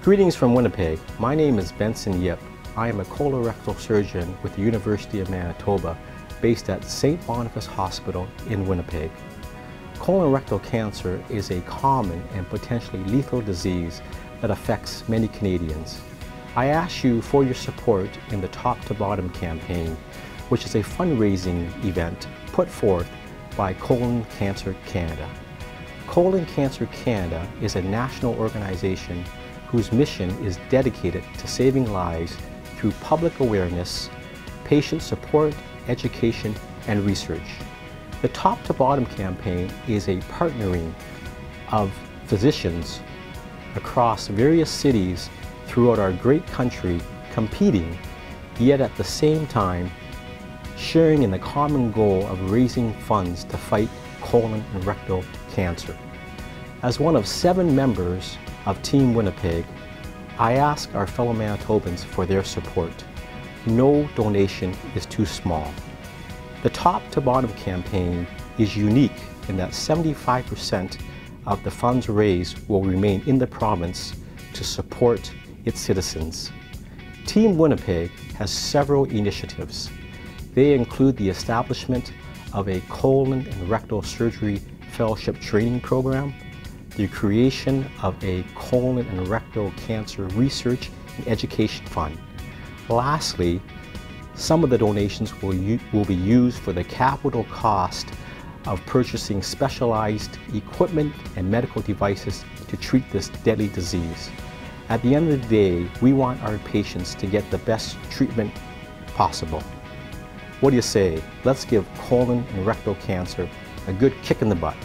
Greetings from Winnipeg. My name is Benson Yip. I am a colorectal surgeon with the University of Manitoba based at St. Boniface Hospital in Winnipeg. Colorectal cancer is a common and potentially lethal disease that affects many Canadians. I ask you for your support in the Top to Bottom campaign, which is a fundraising event put forth by Colon Cancer Canada. Colon Cancer Canada is a national organization whose mission is dedicated to saving lives through public awareness, patient support, education, and research. The Top to Bottom campaign is a partnering of physicians across various cities throughout our great country competing, yet at the same time sharing in the common goal of raising funds to fight colon and rectal cancer. As one of seven members of Team Winnipeg, I ask our fellow Manitobans for their support. No donation is too small. The Top to Bottom campaign is unique in that 75% of the funds raised will remain in the province to support its citizens. Team Winnipeg has several initiatives. They include the establishment of a colon and rectal surgery fellowship training program, the creation of a colon and rectal cancer research and education fund. Lastly, some of the donations will, will be used for the capital cost of purchasing specialized equipment and medical devices to treat this deadly disease. At the end of the day, we want our patients to get the best treatment possible. What do you say? Let's give colon and rectal cancer a good kick in the butt.